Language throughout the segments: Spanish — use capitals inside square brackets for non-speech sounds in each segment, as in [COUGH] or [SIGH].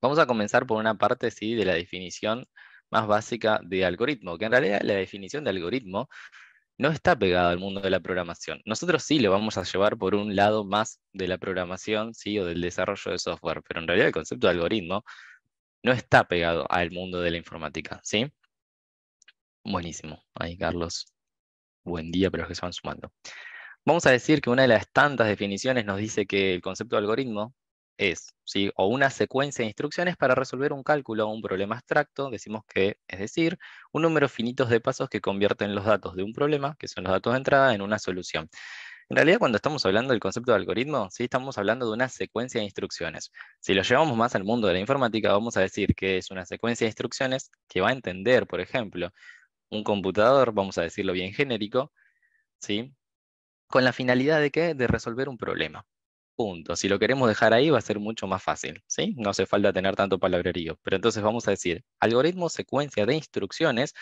Vamos a comenzar por una parte, sí, de la definición más básica de algoritmo, que en realidad la definición de algoritmo no está pegada al mundo de la programación. Nosotros sí lo vamos a llevar por un lado más de la programación, sí, o del desarrollo de software, pero en realidad el concepto de algoritmo no está pegado al mundo de la informática, ¿sí? Buenísimo. Ahí, Carlos. Buen día pero los que se van sumando. Vamos a decir que una de las tantas definiciones nos dice que el concepto de algoritmo es, ¿sí? o una secuencia de instrucciones para resolver un cálculo o un problema abstracto, decimos que, es decir, un número finito de pasos que convierten los datos de un problema, que son los datos de entrada, en una solución. En realidad, cuando estamos hablando del concepto de algoritmo, sí estamos hablando de una secuencia de instrucciones. Si lo llevamos más al mundo de la informática, vamos a decir que es una secuencia de instrucciones que va a entender, por ejemplo, un computador, vamos a decirlo bien genérico, ¿sí? con la finalidad de qué? De resolver un problema. Punto. Si lo queremos dejar ahí va a ser mucho más fácil, ¿sí? No hace falta tener tanto palabrerío. Pero entonces vamos a decir, algoritmo, secuencia de instrucciones,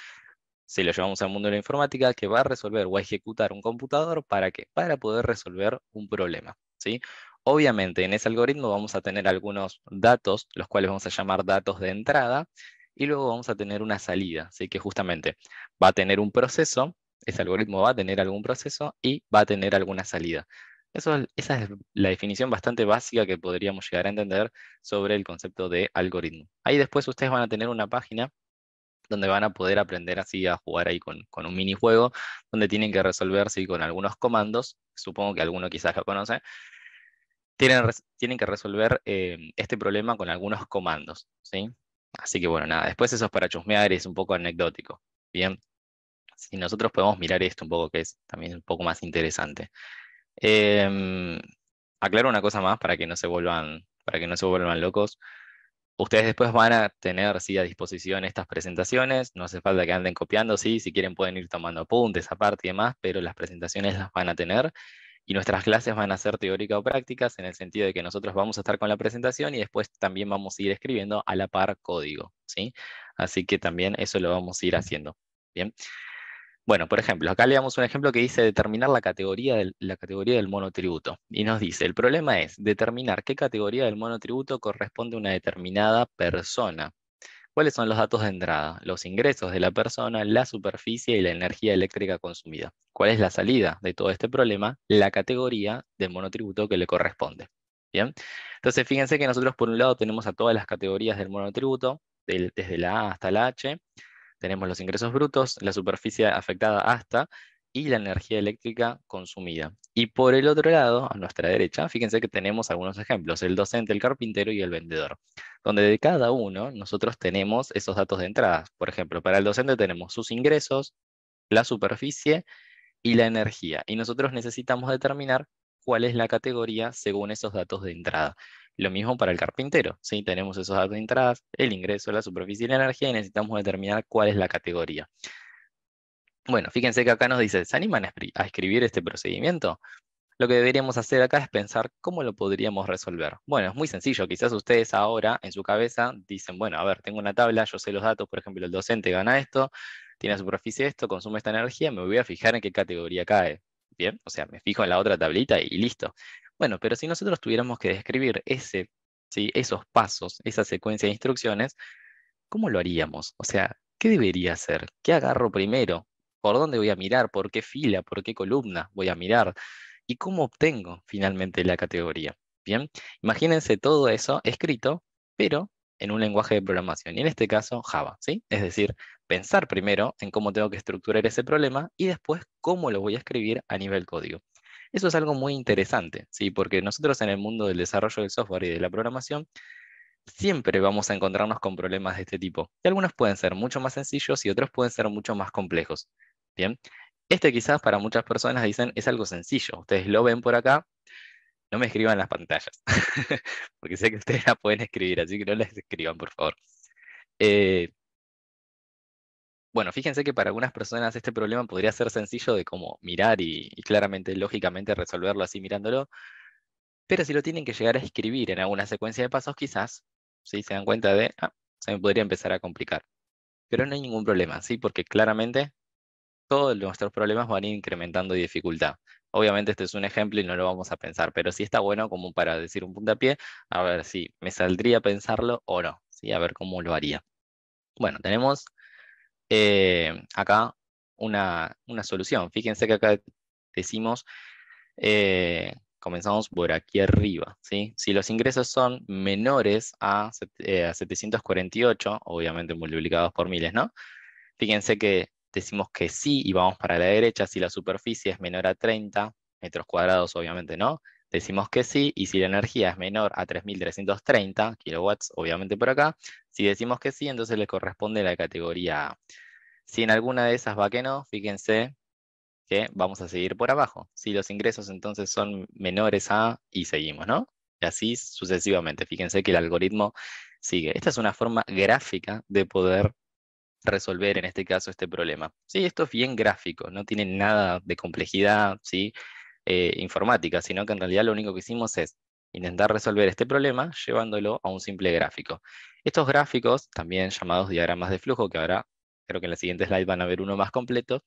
si lo llevamos al mundo de la informática, que va a resolver o a ejecutar un computador, ¿para qué? Para poder resolver un problema, ¿sí? Obviamente en ese algoritmo vamos a tener algunos datos, los cuales vamos a llamar datos de entrada, y luego vamos a tener una salida, ¿sí? que justamente va a tener un proceso, ese algoritmo va a tener algún proceso y va a tener alguna salida. Esa es la definición bastante básica que podríamos llegar a entender sobre el concepto de algoritmo. Ahí después ustedes van a tener una página donde van a poder aprender así a jugar ahí con, un minijuego, donde tienen que resolver con algunos comandos, supongo que alguno quizás lo conoce, tienen, tienen que resolver eh, este problema con algunos comandos, ¿sí? Así que bueno, nada, después eso es para chusmear es un poco anecdótico, ¿bien? Si nosotros podemos mirar esto un poco, que es también un poco más interesante. Em, aclaro una cosa más para que no se vuelvan, para que no se vuelvan locos. Ustedes después van a tener sí, a disposición estas presentaciones, no hace falta que anden copiando, sí, si quieren pueden ir tomando apuntes aparte y demás, pero las presentaciones las van a tener y nuestras clases van a ser teóricas o prácticas en el sentido de que nosotros vamos a estar con la presentación y después también vamos a ir escribiendo a la par código, ¿sí? Así que también eso lo vamos a ir haciendo, ¿bien? Bueno, por ejemplo, acá le damos un ejemplo que dice determinar la categoría, del, la categoría del monotributo. Y nos dice, el problema es determinar qué categoría del monotributo corresponde a una determinada persona. ¿Cuáles son los datos de entrada? Los ingresos de la persona, la superficie y la energía eléctrica consumida. ¿Cuál es la salida de todo este problema? La categoría del monotributo que le corresponde. ¿Bien? Entonces, fíjense que nosotros por un lado tenemos a todas las categorías del monotributo, desde la A hasta la H, tenemos los ingresos brutos, la superficie afectada hasta y la energía eléctrica consumida. Y por el otro lado, a nuestra derecha, fíjense que tenemos algunos ejemplos, el docente, el carpintero y el vendedor, donde de cada uno nosotros tenemos esos datos de entrada. Por ejemplo, para el docente tenemos sus ingresos, la superficie y la energía. Y nosotros necesitamos determinar cuál es la categoría según esos datos de entrada. Lo mismo para el carpintero, ¿sí? Tenemos esos datos de entrada, el ingreso, la superficie y la energía y necesitamos determinar cuál es la categoría. Bueno, fíjense que acá nos dice, ¿se animan a escribir este procedimiento? Lo que deberíamos hacer acá es pensar cómo lo podríamos resolver. Bueno, es muy sencillo. Quizás ustedes ahora en su cabeza dicen, bueno, a ver, tengo una tabla, yo sé los datos, por ejemplo, el docente gana esto, tiene superficie esto, consume esta energía, me voy a fijar en qué categoría cae. Bien, o sea, me fijo en la otra tablita y listo. Bueno, pero si nosotros tuviéramos que describir ese, ¿sí? esos pasos, esa secuencia de instrucciones, ¿cómo lo haríamos? O sea, ¿qué debería hacer? ¿Qué agarro primero? ¿Por dónde voy a mirar? ¿Por qué fila? ¿Por qué columna voy a mirar? ¿Y cómo obtengo finalmente la categoría? Bien, imagínense todo eso escrito, pero en un lenguaje de programación, y en este caso Java, ¿sí? Es decir, pensar primero en cómo tengo que estructurar ese problema y después cómo lo voy a escribir a nivel código. Eso es algo muy interesante, ¿sí? porque nosotros en el mundo del desarrollo del software y de la programación siempre vamos a encontrarnos con problemas de este tipo. Y algunos pueden ser mucho más sencillos y otros pueden ser mucho más complejos. Bien, este quizás para muchas personas dicen es algo sencillo. Ustedes lo ven por acá, no me escriban las pantallas, [LAUGHS] porque sé que ustedes la pueden escribir, así que no las escriban, por favor. Eh, bueno, fíjense que para algunas personas este problema podría ser sencillo de como mirar y, claramente, lógicamente, resolverlo así mirándolo, pero si lo tienen que llegar a escribir en alguna secuencia de pasos, quizás, si se dan cuenta de, ah, se me podría empezar a complicar. Pero no hay ningún problema, ¿sí? Porque claramente todos nuestros problemas van incrementando de dificultad. Obviamente este es un ejemplo y no lo vamos a pensar, pero sí está bueno como para decir un puntapié, a ver si me saldría pensarlo o no, ¿sí? a ver cómo lo haría. Bueno, tenemos eh, acá una, solución. Fíjense que acá decimos, eh, comenzamos por aquí arriba, ¿sí? Si los ingresos son menores a, a 748, obviamente multiplicados por miles, ¿no? Fíjense que decimos que sí y vamos para la derecha, si la superficie es menor a 30 metros cuadrados, obviamente no, decimos que sí, y si la energía es menor a 3.330 kilowatts, obviamente por acá, si decimos que sí, entonces le corresponde la categoría A. Si en alguna de esas va que no, fíjense que vamos a seguir por abajo. Si los ingresos entonces son menores a, y seguimos, ¿no? Y así sucesivamente. Fíjense que el algoritmo sigue. Esta es una forma gráfica de poder resolver en este caso este problema. Sí, esto es bien gráfico, no tiene nada de complejidad ¿sí? Eh, informática, sino que en realidad lo único que hicimos es intentar resolver este problema llevándolo a un simple gráfico. Estos gráficos, también llamados diagramas de flujo, que ahora creo que en la siguiente slide van a ver uno más completo,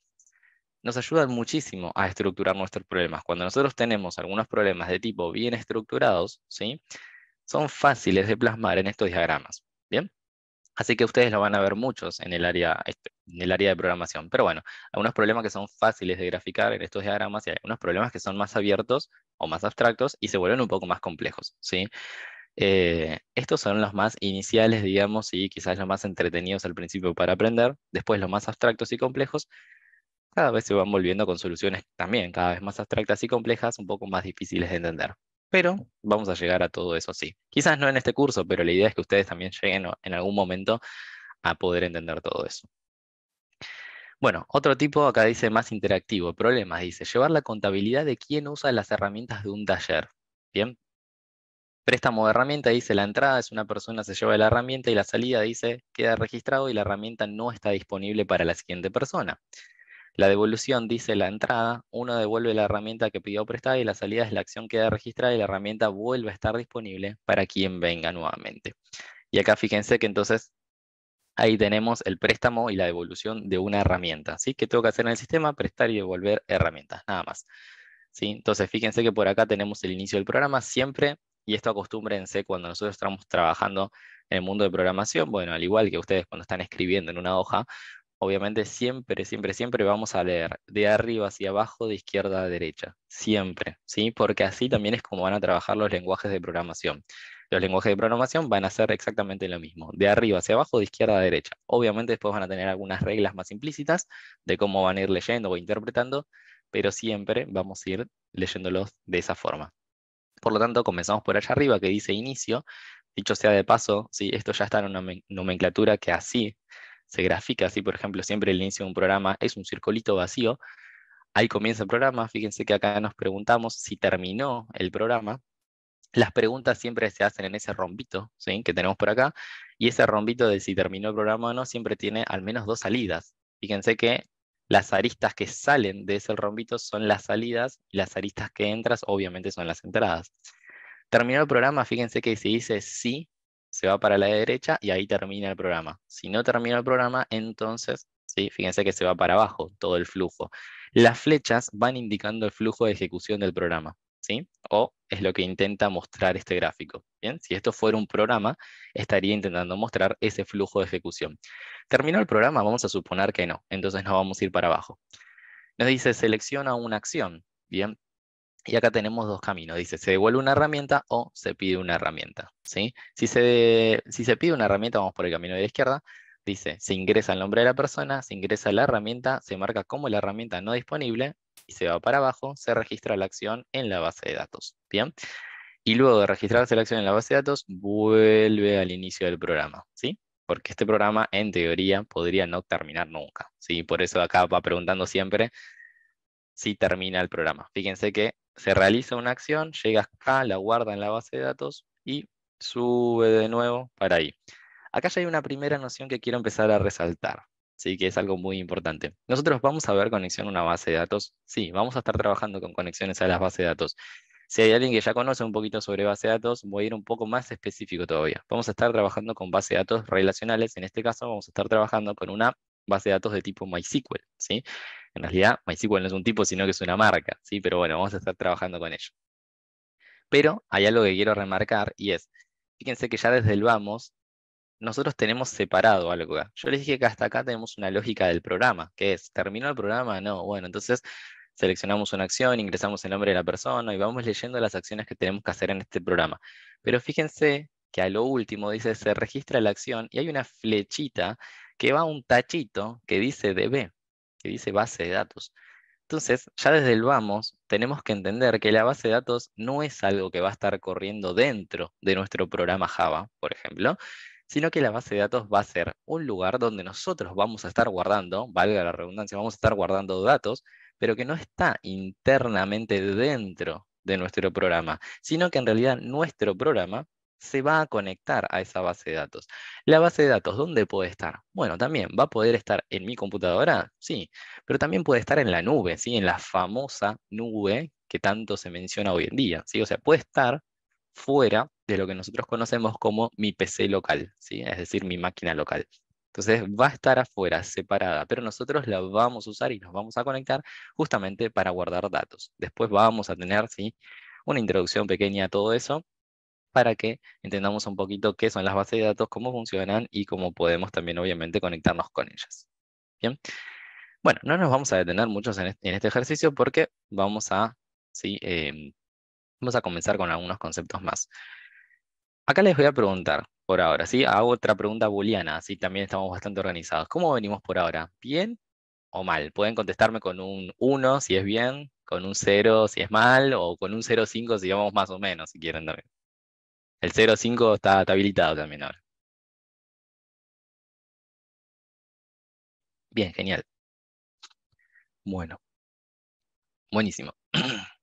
nos ayudan muchísimo a estructurar nuestros problemas. Cuando nosotros tenemos algunos problemas de tipo bien estructurados, ¿sí? son fáciles de plasmar en estos diagramas. ¿Bien? Así que ustedes lo van a ver muchos en el área, este, área de programación. Pero bueno, algunos problemas que son fáciles de graficar en estos diagramas y algunos problemas que son más abiertos o más abstractos y se vuelven un poco más complejos. ¿sí? Eh, estos son los más iniciales, digamos, y quizás los más entretenidos al principio para aprender. Después los más abstractos y complejos cada vez se van volviendo con soluciones también cada vez más abstractas y complejas, un poco más difíciles de entender. Pero vamos a llegar a todo eso, sí. Quizás no en este curso, pero la idea es que ustedes también lleguen en algún momento a poder entender todo eso. Bueno, otro tipo acá dice más interactivo. Problemas, dice, llevar la contabilidad de quién usa las herramientas de un taller. Bien. Préstamo de herramienta, dice, la entrada es una persona se lleva la herramienta y la salida dice, queda registrado y la herramienta no está disponible para la siguiente persona. La devolución dice la entrada, uno devuelve la herramienta que pidió prestada y la salida es la acción que queda registrada y la herramienta vuelve a estar disponible para quien venga nuevamente. Y acá fíjense que entonces ahí tenemos el préstamo y la devolución de una herramienta. ¿sí? ¿Qué tengo que hacer en el sistema? Prestar y devolver herramientas, nada más. ¿sí? Entonces fíjense que por acá tenemos el inicio del programa siempre, y esto acostúmbrense cuando nosotros estamos trabajando en el mundo de programación, bueno, al igual que ustedes cuando están escribiendo en una hoja, obviamente siempre, siempre, siempre vamos a leer de arriba hacia abajo, de izquierda a derecha. Siempre, ¿sí? Porque así también es como van a trabajar los lenguajes de programación. Los lenguajes de programación van a ser exactamente lo mismo, de arriba hacia abajo, de izquierda a derecha. Obviamente después van a tener algunas reglas más implícitas de cómo van a ir leyendo o interpretando, pero siempre vamos a ir leyéndolos de esa forma. Por lo tanto, comenzamos por allá arriba que dice inicio. Dicho sea de paso, ¿sí? esto ya está en una nomenclatura que así se grafica así, por ejemplo, siempre el inicio de un programa es un circulito vacío. Ahí comienza el programa. Fíjense que acá nos preguntamos si terminó el programa. Las preguntas siempre se hacen en ese rombito ¿sí? que tenemos por acá. Y ese rombito de si terminó el programa o no siempre tiene al menos dos salidas. Fíjense que las aristas que salen de ese rombito son las salidas y las aristas que entras obviamente son las entradas. Terminó el programa, fíjense que si dice sí, se va para la derecha y ahí termina el programa. Si no termina el programa, entonces, ¿sí? fíjense que se va para abajo todo el flujo. Las flechas van indicando el flujo de ejecución del programa. ¿Sí? O es lo que intenta mostrar este gráfico. Bien, si esto fuera un programa, estaría intentando mostrar ese flujo de ejecución. ¿Terminó el programa? Vamos a suponer que no, entonces nos vamos a ir para abajo. Nos dice selecciona una acción. Bien, y acá tenemos dos caminos. Dice, se devuelve una herramienta o se pide una herramienta. ¿sí? Si, se, si se pide una herramienta, vamos por el camino de la izquierda. Dice, se ingresa el nombre de la persona, se ingresa la herramienta, se marca como la herramienta no disponible y se va para abajo, se registra la acción en la base de datos. Bien. Y luego de registrarse la acción en la base de datos, vuelve al inicio del programa. ¿sí? Porque este programa, en teoría, podría no terminar nunca. ¿sí? Por eso acá va preguntando siempre si termina el programa. Fíjense que se realiza una acción, llega acá, la guarda en la base de datos y sube de nuevo para ahí. Acá ya hay una primera noción que quiero empezar a resaltar, ¿sí? que es algo muy importante. Nosotros vamos a ver conexión a una base de datos. Sí, vamos a estar trabajando con conexiones a las bases de datos. Si hay alguien que ya conoce un poquito sobre base de datos, voy a ir un poco más específico todavía. Vamos a estar trabajando con base de datos relacionales. En este caso, vamos a estar trabajando con una base de datos de tipo MySQL, ¿sí? En realidad, MySQL no es un tipo, sino que es una marca, ¿sí? Pero bueno, vamos a estar trabajando con ello. Pero hay algo que quiero remarcar y es, fíjense que ya desde el vamos, nosotros tenemos separado algo. Yo les dije que hasta acá tenemos una lógica del programa, que es, ¿terminó el programa? No, bueno, entonces seleccionamos una acción, ingresamos el nombre de la persona y vamos leyendo las acciones que tenemos que hacer en este programa. Pero fíjense que a lo último dice, se registra la acción y hay una flechita que va a un tachito que dice DB, que dice base de datos. Entonces, ya desde el vamos, tenemos que entender que la base de datos no es algo que va a estar corriendo dentro de nuestro programa Java, por ejemplo, sino que la base de datos va a ser un lugar donde nosotros vamos a estar guardando, valga la redundancia, vamos a estar guardando datos, pero que no está internamente dentro de nuestro programa, sino que en realidad nuestro programa se va a conectar a esa base de datos. La base de datos, ¿dónde puede estar? Bueno, también va a poder estar en mi computadora, sí, pero también puede estar en la nube, ¿sí? En la famosa nube que tanto se menciona hoy en día, ¿sí? O sea, puede estar fuera de lo que nosotros conocemos como mi PC local, ¿sí? Es decir, mi máquina local. Entonces va a estar afuera, separada, pero nosotros la vamos a usar y nos vamos a conectar justamente para guardar datos. Después vamos a tener, ¿sí? Una introducción pequeña a todo eso para que entendamos un poquito qué son las bases de datos, cómo funcionan y cómo podemos también obviamente conectarnos con ellas. Bien. Bueno, no nos vamos a detener muchos en este, ejercicio porque vamos a, ¿sí? Em, vamos a comenzar con algunos conceptos más. Acá les voy a preguntar, por ahora, ¿sí? Hago otra pregunta booleana, así también estamos bastante organizados. ¿Cómo venimos por ahora? ¿Bien o mal? Pueden contestarme con un 1 si es bien, con un 0 si es mal, o con un 0,5 si vamos más o menos, si quieren también. El 0.5 está, está habilitado también ahora. Bien, genial. Bueno. Buenísimo. [CLEARS THROAT]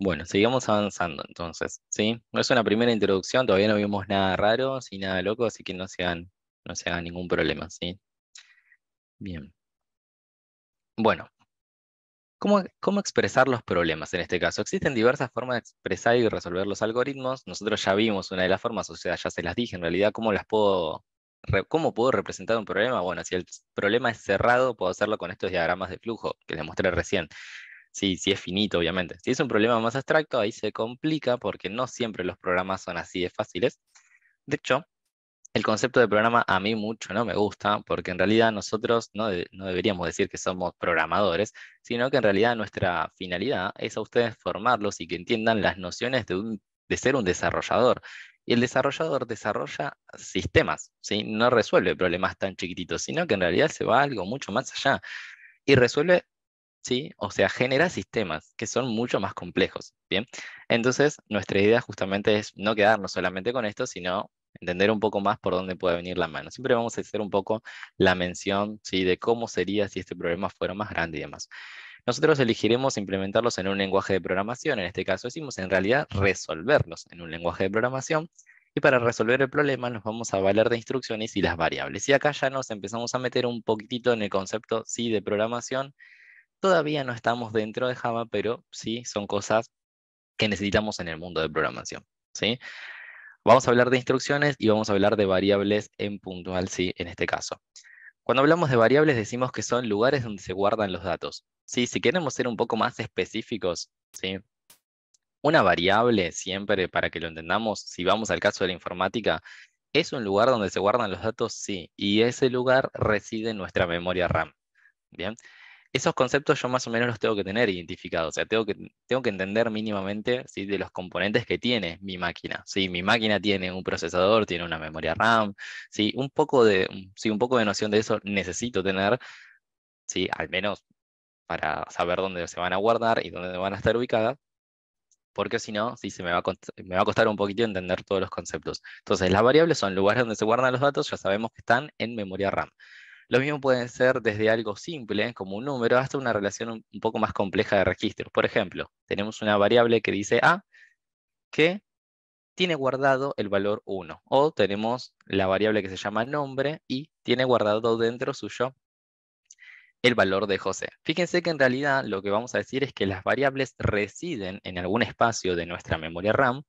Bueno, sigamos avanzando entonces, ¿sí? Es una primera introducción, todavía no vimos nada raro, ni nada loco, así que no se hagan, no se hagan ningún problema, ¿sí? Bien. Bueno, ¿Cómo, expresar los problemas en este caso? Existen diversas formas de expresar y resolver los algoritmos. Nosotros ya vimos una de las formas, o sea, ya se las dije en realidad, ¿cómo puedo, representar un problema? Bueno, si el problema es cerrado, puedo hacerlo con estos diagramas de flujo que les mostré recién. Sí, si es finito, obviamente. Si es un problema más abstracto, ahí se complica porque no siempre los programas son así de fáciles. De hecho, el concepto de programa a mí mucho no me gusta, porque en realidad nosotros no, deberíamos decir que somos programadores, sino que en realidad nuestra finalidad es a ustedes formarlos y que entiendan las nociones de, de ser un desarrollador. Y el desarrollador desarrolla sistemas, ¿sí? no resuelve problemas tan chiquititos, sino que en realidad se va a algo mucho más allá. Y resuelve, ¿sí? o sea, genera sistemas que son mucho más complejos. ¿bien? Entonces, nuestra idea justamente es no quedarnos solamente con esto, sino entender un poco más por dónde puede venir la mano. Siempre vamos a hacer un poco la mención ¿sí? de cómo sería si este problema fuera más grande y demás. Nosotros elegiremos implementarlos en un lenguaje de programación, en este caso decimos en realidad resolverlos en un lenguaje de programación, y para resolver el problema nos vamos a valer de instrucciones y las variables. Y acá ya nos empezamos a meter un poquitito en el concepto sí de programación. Todavía no estamos dentro de Java, pero sí son cosas que necesitamos en el mundo de programación. ¿sí? Vamos a hablar de instrucciones y vamos a hablar de variables en puntual, sí, en este caso. Cuando hablamos de variables decimos que son lugares donde se guardan los datos. Sí, si queremos ser un poco más específicos, ¿sí? una variable, siempre para que lo entendamos, si vamos al caso de la informática, es un lugar donde se guardan los datos, sí, y ese lugar reside en nuestra memoria RAM. Bien, esos conceptos yo más o menos los tengo que tener identificados, o sea, tengo que, tengo que entender mínimamente ¿sí? de los componentes que tiene mi máquina. ¿sí? Mi máquina tiene un procesador, tiene una memoria RAM, ¿sí? un, poco de, ¿sí? un poco de noción de eso necesito tener, ¿sí? al menos para saber dónde se van a guardar y dónde van a estar ubicadas, porque si no, sí, se me va, a me va a costar un poquito entender todos los conceptos. Entonces, las variables son lugares donde se guardan los datos, ya sabemos que están en memoria RAM. Lo mismo puede ser desde algo simple, como un número, hasta una relación un, poco más compleja de registros. Por ejemplo, tenemos una variable que dice A, que tiene guardado el valor 1. O tenemos la variable que se llama nombre y tiene guardado dentro suyo el valor de José. Fíjense que en realidad lo que vamos a decir es que las variables residen en algún espacio de nuestra memoria RAM,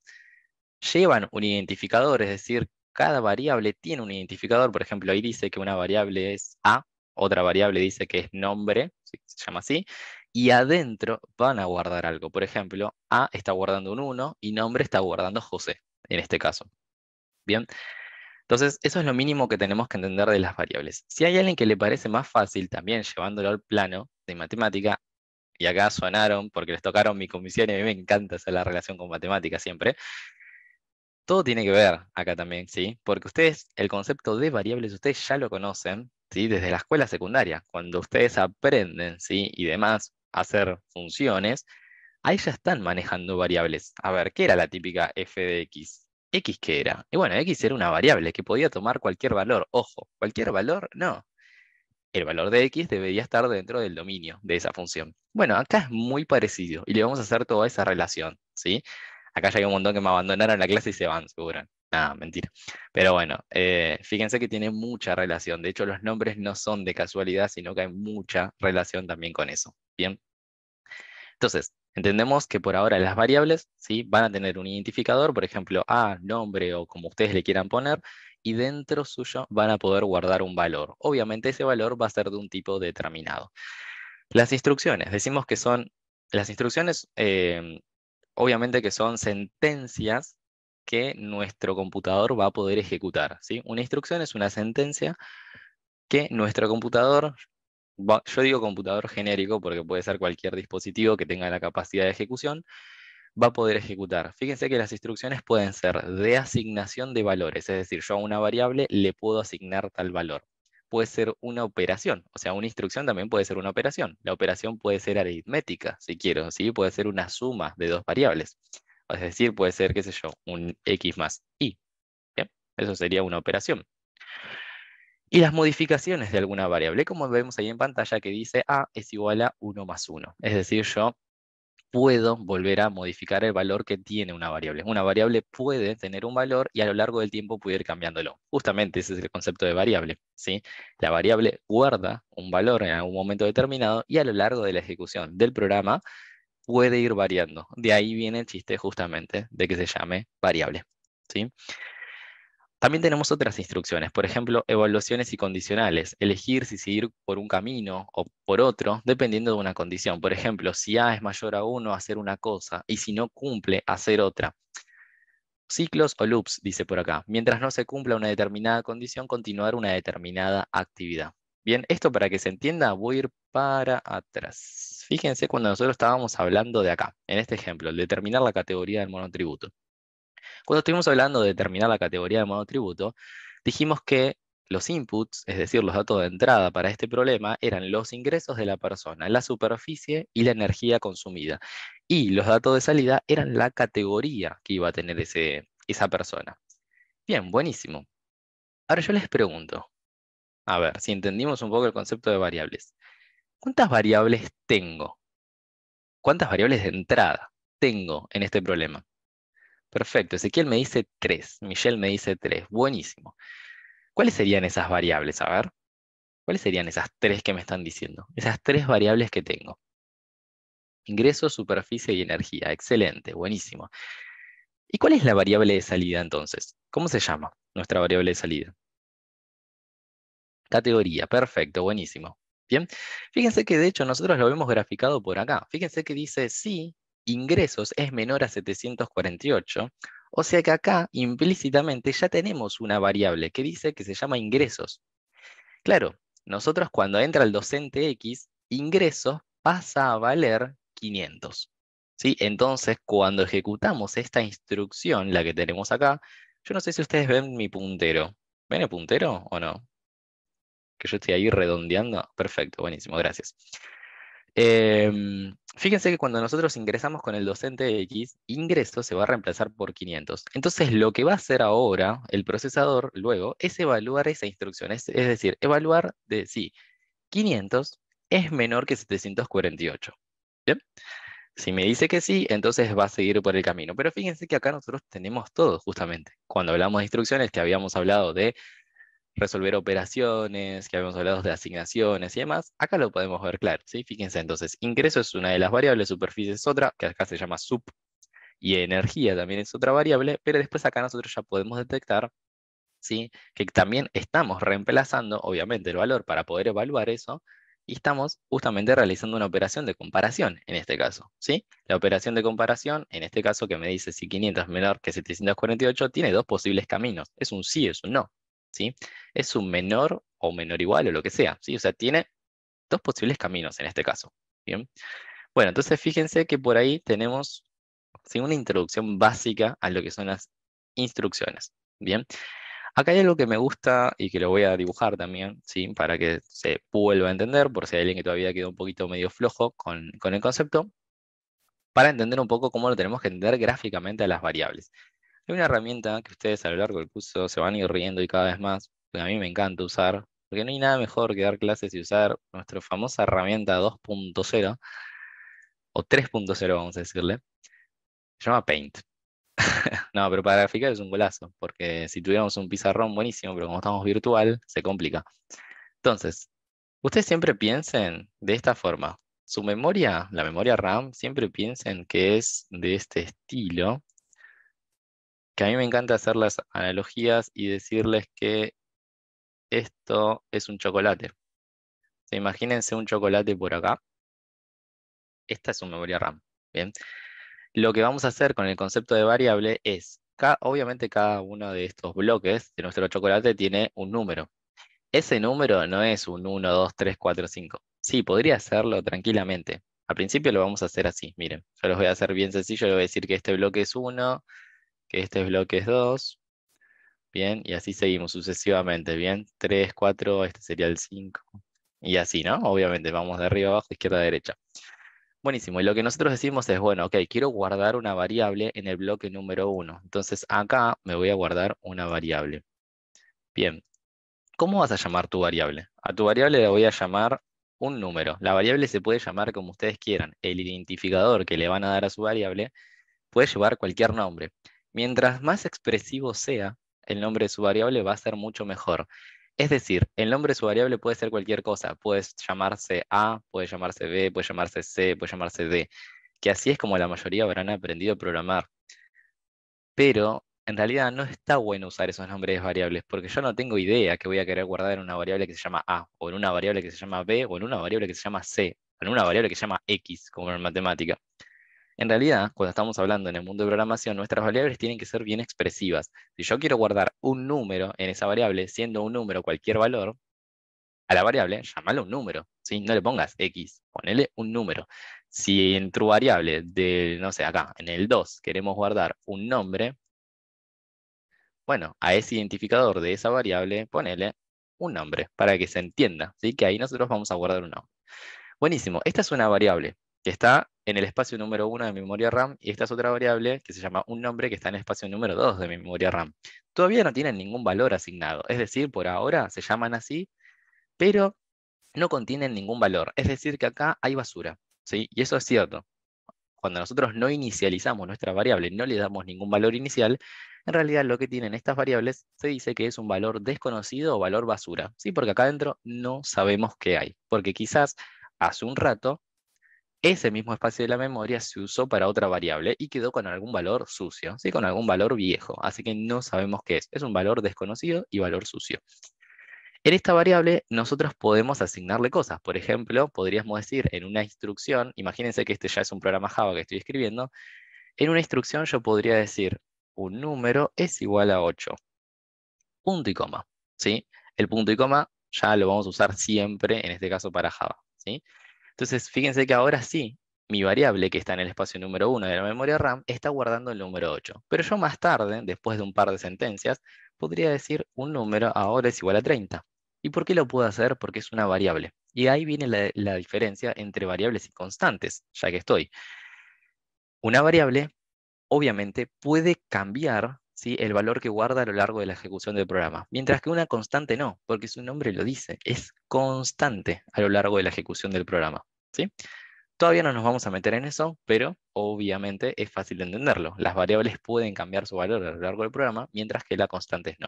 llevan un identificador, es decir, cada variable tiene un identificador, por ejemplo, ahí dice que una variable es A, otra variable dice que es nombre, se llama así, y adentro van a guardar algo. Por ejemplo, A está guardando un 1 y nombre está guardando José, en este caso. Bien, entonces eso es lo mínimo que tenemos que entender de las variables. Si hay alguien que le parece más fácil también llevándolo al plano de matemática, y acá sonaron porque les tocaron mi comisión y a mí me encanta hacer la relación con matemática siempre, todo tiene que ver acá también, ¿sí? Porque ustedes, el concepto de variables, ustedes ya lo conocen, ¿sí? Desde la escuela secundaria. Cuando ustedes aprenden, ¿sí? Y demás, hacer funciones, ahí ya están manejando variables. A ver, ¿qué era la típica f de x? ¿X qué era? Y bueno, x era una variable que podía tomar cualquier valor. Ojo, cualquier valor, no. El valor de x debería estar dentro del dominio de esa función. Bueno, acá es muy parecido y le vamos a hacer toda esa relación, ¿sí? Acá ya hay un montón que me abandonaron la clase y se van, seguro. Nada, mentira. Pero bueno, eh, fíjense que tiene mucha relación. De hecho, los nombres no son de casualidad, sino que hay mucha relación también con eso. Bien. Entonces, entendemos que por ahora las variables ¿sí? van a tener un identificador, por ejemplo, A, nombre o como ustedes le quieran poner, y dentro suyo van a poder guardar un valor. Obviamente ese valor va a ser de un tipo determinado. Las instrucciones, decimos que son, las instrucciones eh, obviamente que son sentencias que nuestro computador va a poder ejecutar. ¿sí? Una instrucción es una sentencia que nuestro computador, yo digo computador genérico porque puede ser cualquier dispositivo que tenga la capacidad de ejecución, va a poder ejecutar. Fíjense que las instrucciones pueden ser de asignación de valores, es decir, yo a una variable le puedo asignar tal valor. Puede ser una operación, o sea, una instrucción también puede ser una operación. La operación puede ser aritmética, si quiero, ¿sí? puede ser una suma de dos variables. Es decir, puede ser, qué sé yo, un x más y. Eso sería una operación. Y las modificaciones de alguna variable, como vemos ahí en pantalla que dice a es igual a 1 más 1. Es decir, yo puedo volver a modificar el valor que tiene una variable. Una variable puede tener un valor y a lo largo del tiempo puede ir cambiándolo. Justamente ese es el concepto de variable. ¿sí? La variable guarda un valor en algún momento determinado y a lo largo de la ejecución del programa puede ir variando. De ahí viene el chiste justamente de que se llame variable. ¿sí? También tenemos otras instrucciones, por ejemplo, evaluaciones y condicionales, elegir si seguir por un camino o por otro, dependiendo de una condición. Por ejemplo, si A es mayor a 1, hacer una cosa, y si no cumple, hacer otra. Ciclos o loops, dice por acá. Mientras no se cumpla una determinada condición, continuar una determinada actividad. Bien, esto para que se entienda, voy a ir para atrás. Fíjense cuando nosotros estábamos hablando de acá, en este ejemplo, el determinar la categoría del monotributo. Cuando estuvimos hablando de determinar la categoría del monotributo, dijimos que los inputs, es decir, los datos de entrada para este problema, eran los ingresos de la persona, la superficie y la energía consumida. Y los datos de salida eran la categoría que iba a tener ese, esa persona. Bien, buenísimo. Ahora yo les pregunto, a ver, si entendimos un poco el concepto de variables. ¿Cuántas variables tengo? ¿Cuántas variables de entrada tengo en este problema? Perfecto, Ezequiel me dice 3, Michelle me dice 3, buenísimo. ¿Cuáles serían esas variables? A ver, ¿cuáles serían esas tres que me están diciendo? Esas tres variables que tengo. Ingreso, superficie y energía, excelente, buenísimo. ¿Y cuál es la variable de salida entonces? ¿Cómo se llama nuestra variable de salida? Categoría, perfecto, buenísimo. Bien, fíjense que de hecho nosotros lo hemos graficado por acá. Fíjense que dice si ingresos es menor a 748, o sea que acá implícitamente ya tenemos una variable que dice que se llama ingresos. Claro, nosotros cuando entra el docente X, ingresos pasa a valer 500. ¿sí? Entonces, cuando ejecutamos esta instrucción, la que tenemos acá, yo no sé si ustedes ven mi puntero. ¿Ven el puntero o no? que yo estoy ahí redondeando. Perfecto, buenísimo, gracias. Em, fíjense que cuando nosotros ingresamos con el docente X, ingreso se va a reemplazar por 500. Entonces, lo que va a hacer ahora el procesador luego es evaluar esa instrucción. Es, es decir, evaluar de si 500 es menor que 748. ¿Bien? Si me dice que sí, entonces va a seguir por el camino. Pero fíjense que acá nosotros tenemos todo, justamente. Cuando hablamos de instrucciones, que habíamos hablado de resolver operaciones, que habíamos hablado de asignaciones y demás, acá lo podemos ver claro, ¿sí? Fíjense entonces, ingreso es una de las variables, superficie es otra, que acá se llama sub, y energía también es otra variable, pero después acá nosotros ya podemos detectar ¿sí? que también estamos reemplazando, obviamente, el valor para poder evaluar eso, y estamos justamente realizando una operación de comparación en este caso. ¿sí? La operación de comparación, en este caso que me dice si 500 es menor que 748, tiene dos posibles caminos. Es un sí, es un no. ¿Sí? Es un menor o menor igual o lo que sea. ¿sí? O sea, tiene dos posibles caminos en este caso. ¿bien? Bueno, entonces fíjense que por ahí tenemos una introducción básica a lo que son las instrucciones. Bien, acá hay algo que me gusta y que lo voy a dibujar también, ¿sí? para que se vuelva a entender, por si hay alguien que todavía quedó un poquito medio flojo con, con el concepto, para entender un poco cómo lo tenemos que entender gráficamente a las variables. Hay una herramienta que ustedes a lo largo del curso se van a ir riendo y cada vez más, que a mí me encanta usar, porque no hay nada mejor que dar clases y usar nuestra famosa herramienta 2.0, o 3.0 vamos a decirle, se llama Paint. [LAUGHS] no, pero para graficar es un golazo, porque si tuviéramos un pizarrón buenísimo, pero como estamos virtual, se complica. Entonces, ustedes siempre piensen de esta forma. Su memoria, la memoria RAM, siempre piensen que es de este estilo, que a mí me encanta hacer las analogías y decirles que esto es un chocolate. imagínense un chocolate por acá. Esta es su memoria RAM. Bien. Lo que vamos a hacer con el concepto de variable es, obviamente cada uno de estos bloques de nuestro chocolate tiene un número. Ese número no es un 1, 2, 3, 4, 5. Sí, podría hacerlo tranquilamente. Al principio lo vamos a hacer así, miren. Yo los voy a hacer bien sencillo, le voy a decir que este bloque es 1, que este bloque es 2. Bien, y así seguimos sucesivamente, bien. 3, 4, este sería el 5. Y así, ¿no? Obviamente vamos de arriba abajo, izquierda a derecha. Buenísimo, y lo que nosotros decimos es, bueno, ok, quiero guardar una variable en el bloque número 1. Entonces acá me voy a guardar una variable. Bien, ¿cómo vas a llamar tu variable? A tu variable le voy a llamar un número. La variable se puede llamar como ustedes quieran. El identificador que le van a dar a su variable puede llevar cualquier nombre. Mientras más expresivo sea, el nombre de su variable va a ser mucho mejor. Es decir, el nombre de su variable puede ser cualquier cosa. Puede llamarse A, puede llamarse B, puede llamarse C, puede llamarse D. Que así es como la mayoría habrán aprendido a programar. Pero en realidad no está bueno usar esos nombres de variables, porque yo no tengo idea que voy a querer guardar en una variable que se llama A, o en una variable que se llama B, o en una variable que se llama C, o en una variable que se llama X, como en matemática. En realidad, cuando estamos hablando en el mundo de programación, nuestras variables tienen que ser bien expresivas. Si yo quiero guardar un número en esa variable, siendo un número cualquier valor, a la variable, llamalo un número, ¿sí? No le pongas X, ponele un número. Si en tu variable de, no sé, acá, en el 2, queremos guardar un nombre, bueno, a ese identificador de esa variable, ponele un nombre, para que se entienda, ¿sí? Que ahí nosotros vamos a guardar un nombre. Buenísimo, esta es una variable que está en el espacio número 1 de memoria RAM, y esta es otra variable que se llama un nombre que está en el espacio número 2 de memoria RAM. Todavía no tienen ningún valor asignado, es decir, por ahora se llaman así, pero no contienen ningún valor, es decir, que acá hay basura, ¿sí? Y eso es cierto. Cuando nosotros no inicializamos nuestra variable, no le damos ningún valor inicial, en realidad lo que tienen estas variables se dice que es un valor desconocido o valor basura, ¿sí? Porque acá adentro no sabemos qué hay, porque quizás hace un rato ese mismo espacio de la memoria se usó para otra variable y quedó con algún valor sucio, ¿sí? con algún valor viejo, así que no sabemos qué es. Es un valor desconocido y valor sucio. En esta variable nosotros podemos asignarle cosas. Por ejemplo, podríamos decir en una instrucción, imagínense que este ya es un programa Java que estoy escribiendo, en una instrucción yo podría decir un número es igual a 8. Punto y coma. ¿sí? El punto y coma ya lo vamos a usar siempre, en este caso para Java. ¿sí? Entonces, fíjense que ahora sí, mi variable que está en el espacio número 1 de la memoria RAM está guardando el número 8. Pero yo más tarde, después de un par de sentencias, podría decir un número ahora es igual a 30. ¿Y por qué lo puedo hacer? Porque es una variable. Y ahí viene la, diferencia entre variables y constantes, ya que estoy. Una variable, obviamente, puede cambiar el valor que guarda a lo largo de la ejecución del programa, mientras que una constante no, porque su nombre lo dice, es constante a lo largo de la ejecución del programa. ¿Sí? Todavía no nos vamos a meter en eso, pero obviamente es fácil de entenderlo. Las variables pueden cambiar su valor a lo largo del programa, mientras que las constantes no.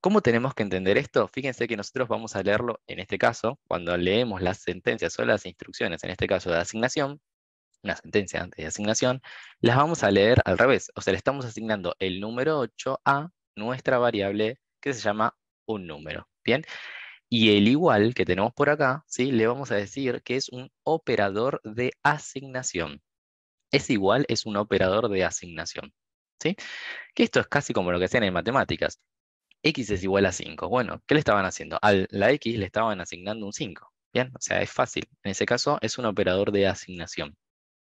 ¿Cómo tenemos que entender esto? Fíjense que nosotros vamos a leerlo, en este caso, cuando leemos las sentencias o las instrucciones, en este caso de asignación, una sentencia de asignación, las vamos a leer al revés. O sea, le estamos asignando el número 8 a nuestra variable que se llama un número. Bien, y el igual que tenemos por acá, ¿sí? le vamos a decir que es un operador de asignación. Es igual es un operador de asignación. ¿sí? Que esto es casi como lo que hacían en matemáticas. x es igual a 5. Bueno, ¿qué le estaban haciendo? A la x le estaban asignando un 5. Bien, o sea, es fácil. En ese caso es un operador de asignación.